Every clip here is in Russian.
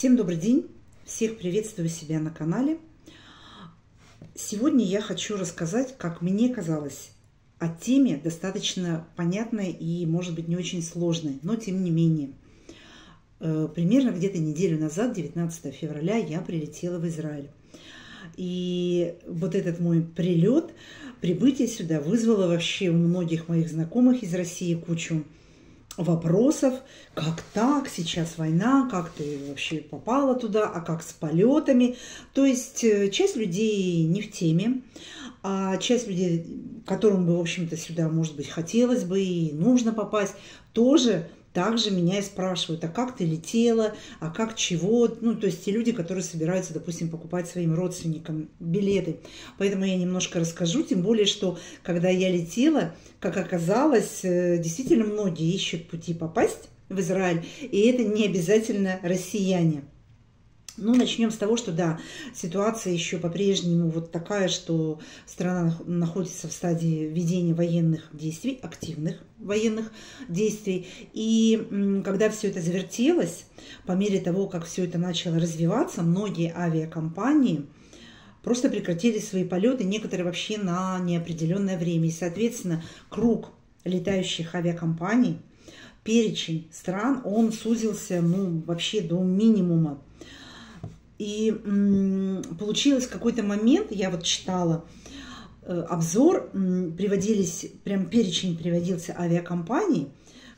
Всем добрый день! Всех приветствую себя на канале. Сегодня я хочу рассказать, как мне казалось, о теме достаточно понятной и, может быть, не очень сложной, но тем не менее. Э, примерно где-то неделю назад, 19 февраля, я прилетела в Израиль. И вот этот мой прилет, прибытие сюда вызвало вообще у многих моих знакомых из России кучу вопросов, как так, сейчас война, как ты вообще попала туда, а как с полетами. То есть э, часть людей не в теме, а часть людей, которым бы, в общем-то, сюда, может быть, хотелось бы и нужно попасть, тоже также меня и спрашивают, а как ты летела, а как чего. Ну, то есть те люди, которые собираются, допустим, покупать своим родственникам билеты. Поэтому я немножко расскажу, тем более, что когда я летела, как оказалось, э, действительно многие ищут пути попасть в Израиль, и это не обязательно россияне. Ну, начнем с того, что да, ситуация еще по-прежнему вот такая, что страна находится в стадии ведения военных действий, активных военных действий. И когда все это завертелось, по мере того, как все это начало развиваться, многие авиакомпании просто прекратили свои полеты, некоторые вообще на неопределенное время. И, соответственно, круг летающих авиакомпаний, перечень стран, он сузился ну, вообще до минимума. И получилось какой-то момент, я вот читала э, обзор, приводились, прям перечень приводился авиакомпаний,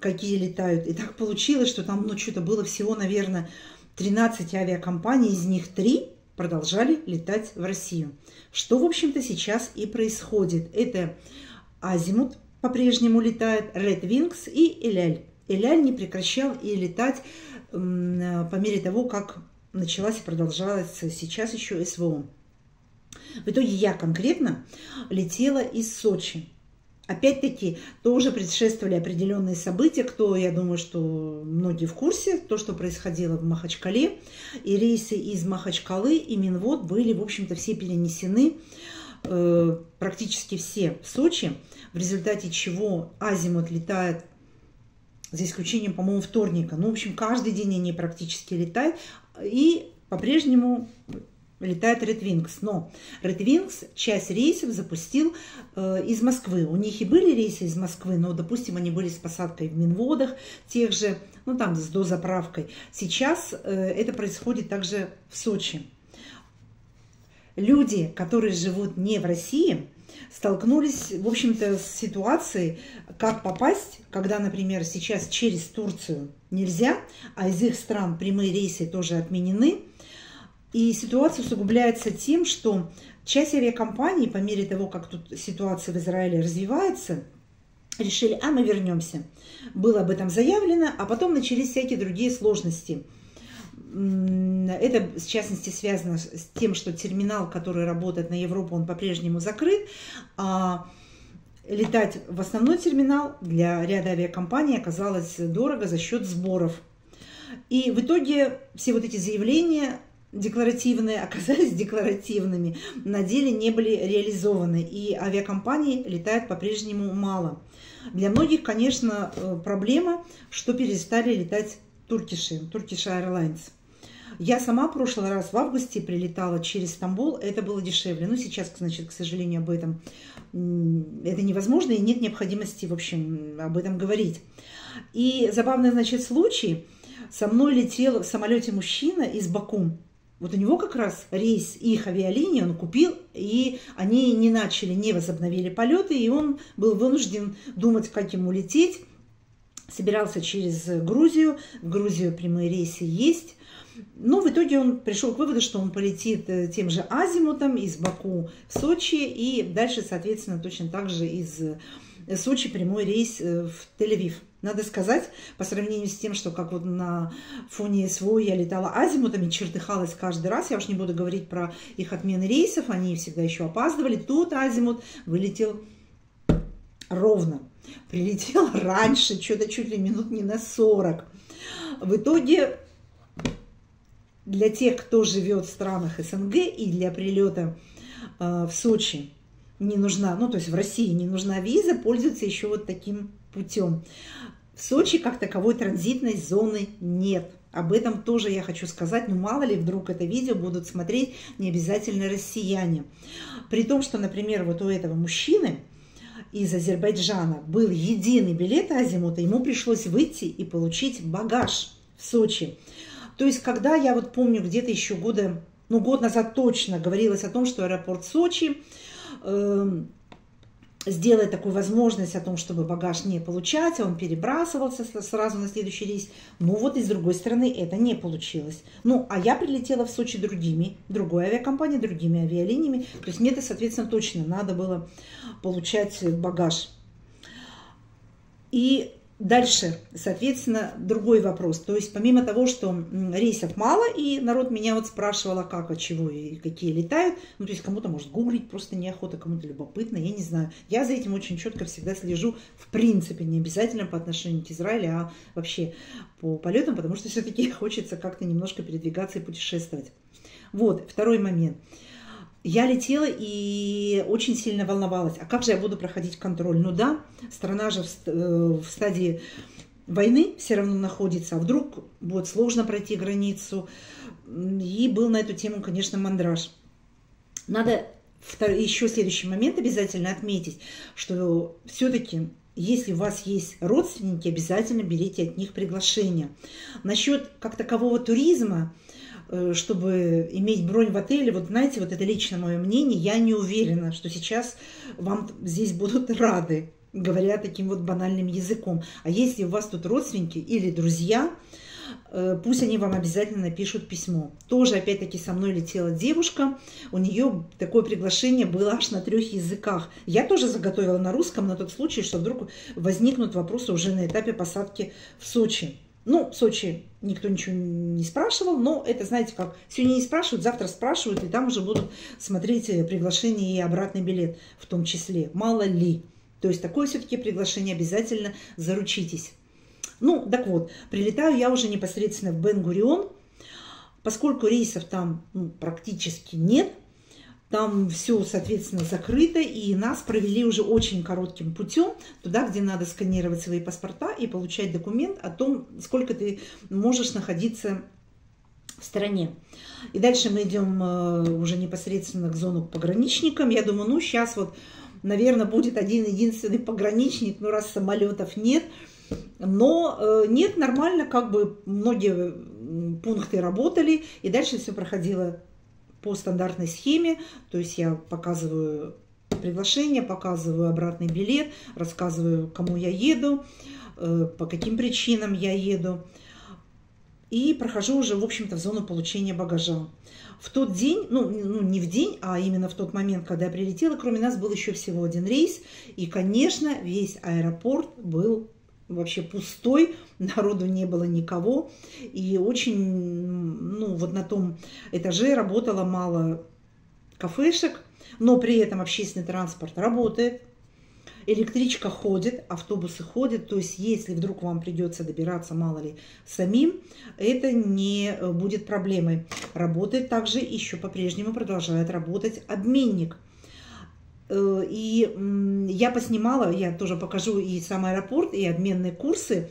какие летают. И так получилось, что там, ну, что-то было всего, наверное, 13 авиакомпаний, из них 3 продолжали летать в Россию. Что, в общем-то, сейчас и происходит. Это Азимут по-прежнему летает, Red Wings и Эляль. Эляль не прекращал и летать по мере того, как началась и продолжалась сейчас еще СВО. В итоге я конкретно летела из Сочи. Опять-таки, тоже предшествовали определенные события, кто, я думаю, что многие в курсе, то, что происходило в Махачкале, и рейсы из Махачкалы и Минвод были, в общем-то, все перенесены, э, практически все в Сочи, в результате чего Азимут летает за исключением, по-моему, вторника. Ну, в общем, каждый день они практически летают. И по-прежнему летает Red Wings. Но Red Wings часть рейсов запустил э, из Москвы. У них и были рейсы из Москвы, но, допустим, они были с посадкой в Минводах, тех же, ну там с дозаправкой. Сейчас э, это происходит также в Сочи. Люди, которые живут не в России, столкнулись, в общем-то, с ситуацией, как попасть, когда, например, сейчас через Турцию нельзя, а из их стран прямые рейсы тоже отменены. И ситуация усугубляется тем, что часть авиакомпаний, по мере того, как тут ситуация в Израиле развивается, решили, а мы вернемся. Было об этом заявлено, а потом начались всякие другие сложности – это, в частности, связано с тем, что терминал, который работает на Европу, он по-прежнему закрыт. А летать в основной терминал для ряда авиакомпаний оказалось дорого за счет сборов. И в итоге все вот эти заявления декларативные оказались декларативными, на деле не были реализованы, и авиакомпаний летает по-прежнему мало. Для многих, конечно, э, проблема, что перестали летать туркиши, Turkish Airlines. Я сама в прошлый раз в августе прилетала через Стамбул, это было дешевле. Но сейчас, значит, к сожалению, об этом это невозможно и нет необходимости, в общем, об этом говорить. И забавный, значит, случай. Со мной летел в самолете мужчина из Баку. Вот у него как раз рейс их авиалинии он купил, и они не начали, не возобновили полеты, и он был вынужден думать, как ему лететь. Собирался через Грузию, в Грузию прямые рейсы есть, но в итоге он пришел к выводу, что он полетит э, тем же азимутом из Баку в Сочи и дальше, соответственно, точно так же из э, Сочи прямой рейс э, в Тель-Авив. Надо сказать, по сравнению с тем, что как вот на фоне СВО я летала азимутами, чертыхалась каждый раз, я уж не буду говорить про их отмены рейсов, они всегда еще опаздывали, тут азимут вылетел ровно, прилетел раньше, что-то чуть ли минут не на 40. В итоге для тех, кто живет в странах СНГ и для прилета э, в Сочи не нужна, ну то есть в России не нужна виза, пользуются еще вот таким путем. В Сочи как таковой транзитной зоны нет. Об этом тоже я хочу сказать, ну мало ли вдруг это видео будут смотреть не обязательно россияне. При том, что, например, вот у этого мужчины из Азербайджана был единый билет Азимута, ему пришлось выйти и получить багаж в Сочи. То есть, когда я вот помню где-то еще года, ну год назад точно говорилось о том, что аэропорт Сочи э, сделать такую возможность о том, чтобы багаж не получать, а он перебрасывался сразу на следующий рейс. Ну вот и с другой стороны это не получилось. Ну, а я прилетела в Сочи другими, другой авиакомпанией, другими авиалиниями. То есть мне это, соответственно, точно надо было получать багаж. И Дальше, соответственно, другой вопрос. То есть, помимо того, что рейсов мало, и народ меня вот спрашивал, а как, а чего и какие летают, ну, то есть, кому-то, может, гуглить просто неохота, кому-то любопытно, я не знаю. Я за этим очень четко всегда слежу, в принципе, не обязательно по отношению к Израилю, а вообще по полетам, потому что все-таки хочется как-то немножко передвигаться и путешествовать. Вот, второй момент – я летела и очень сильно волновалась. А как же я буду проходить контроль? Ну да, страна же в, э, в стадии войны все равно находится. А вдруг будет сложно пройти границу? И был на эту тему, конечно, мандраж. Надо еще следующий момент обязательно отметить, что все-таки если у вас есть родственники, обязательно берите от них приглашение. Насчет как такового туризма – чтобы иметь бронь в отеле, вот знаете, вот это лично мое мнение, я не уверена, что сейчас вам здесь будут рады, говоря таким вот банальным языком. А если у вас тут родственники или друзья, э, пусть они вам обязательно напишут письмо. Тоже, опять-таки, со мной летела девушка, у нее такое приглашение было аж на трех языках. Я тоже заготовила на русском на тот случай, что вдруг возникнут вопросы уже на этапе посадки в Сочи. Ну, в Сочи никто ничего не спрашивал, но это, знаете, как сегодня не спрашивают, завтра спрашивают, и там уже будут смотреть э, приглашение и обратный билет в том числе. Мало ли. То есть такое все-таки приглашение обязательно заручитесь. Ну, так вот, прилетаю я уже непосредственно в Бен-Гурион, поскольку рейсов там ну, практически нет – там все, соответственно, закрыто, и нас провели уже очень коротким путем туда, где надо сканировать свои паспорта и получать документ о том, сколько ты можешь находиться в стране. И дальше мы идем э, уже непосредственно к зону пограничникам. Я думаю, ну, сейчас вот, наверное, будет один единственный пограничник, ну, раз самолетов нет. Но э, нет, нормально, как бы многие пункты работали, и дальше все проходило по стандартной схеме, то есть я показываю приглашение, показываю обратный билет, рассказываю, кому я еду, э, по каким причинам я еду. И прохожу уже, в общем-то, в зону получения багажа. В тот день, ну, ну не в день, а именно в тот момент, когда я прилетела, кроме нас был еще всего один рейс. И, конечно, весь аэропорт был вообще пустой, народу не было никого. И очень, ну, вот на том этаже работало мало кафешек, но при этом общественный транспорт работает, электричка ходит, автобусы ходят, то есть если вдруг вам придется добираться, мало ли, самим, это не будет проблемой. Работает также еще по-прежнему продолжает работать обменник – Э, и я поснимала, я тоже покажу и сам аэропорт, и обменные курсы.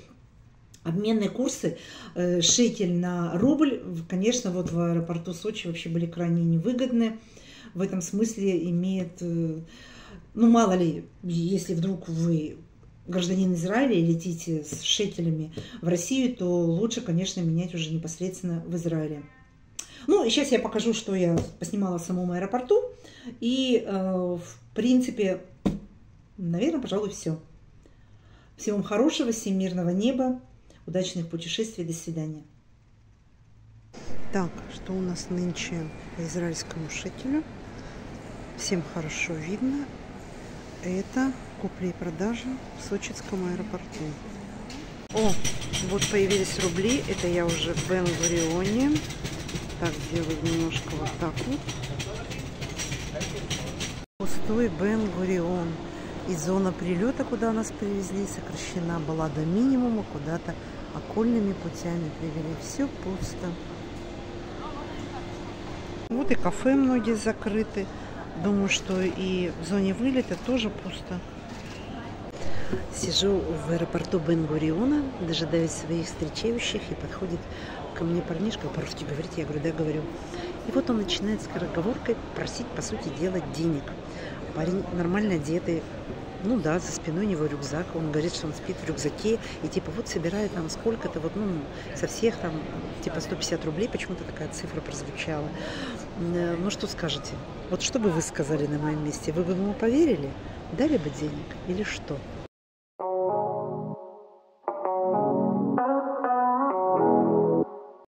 Обменные курсы э, шекель на рубль, конечно, вот в аэропорту Сочи вообще были крайне невыгодны. В этом смысле имеет, э, ну мало ли, если вдруг вы гражданин Израиля и летите с шекелями в Россию, то лучше, конечно, менять уже непосредственно в Израиле. Ну, и сейчас я покажу, что я поснимала в самом аэропорту. И, э, в принципе, наверное, пожалуй, все. Всего вам хорошего, всем мирного неба, удачных путешествий, до свидания. Так, что у нас нынче по израильскому шекелю? Всем хорошо видно. Это купли и продажа в Сочинском аэропорту. О, вот появились рубли. Это я уже в Бен-Гурионе. Так, сделаю немножко вот так вот. Пустой Бен-Гурион. И зона прилета, куда нас привезли, сокращена была до минимума, куда-то окольными путями привели. Все пусто. Вот и кафе многие закрыты. Думаю, что и в зоне вылета тоже пусто. Сижу в аэропорту Бен-Гуриона, дожидаюсь своих встречающих, и подходит ко мне парнишка, по-русски говорит, я говорю, да, говорю. И вот он начинает скороговоркой просить, по сути дела, денег. Парень нормально одетый, ну да, за спиной у него рюкзак, он говорит, что он спит в рюкзаке, и типа вот собирает там сколько-то, вот, ну, со всех там, типа 150 рублей, почему-то такая цифра прозвучала. Э, ну, что скажете? Вот что бы вы сказали на моем месте? Вы бы ему поверили? Дали бы денег или что?